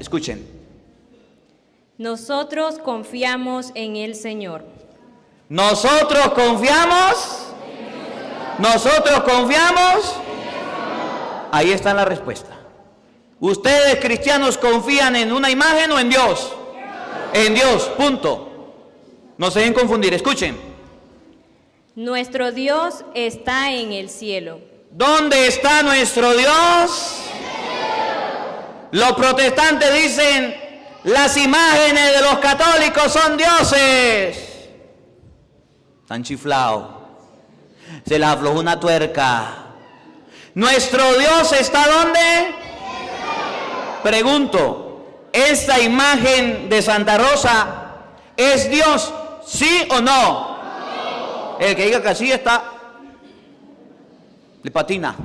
Escuchen. Nosotros confiamos en el Señor. Nosotros confiamos. Nosotros confiamos. Ahí está la respuesta. ¿Ustedes cristianos confían en una imagen o en Dios? En Dios, punto. No se deben confundir, escuchen. Nuestro Dios está en el cielo. ¿Dónde está nuestro Dios? Los protestantes dicen, las imágenes de los católicos son dioses. Están chiflados. Se le aflojó una tuerca. ¿Nuestro Dios está dónde? Pregunto, ¿esta imagen de Santa Rosa es Dios? ¿Sí o no? El que diga que sí está, le patina.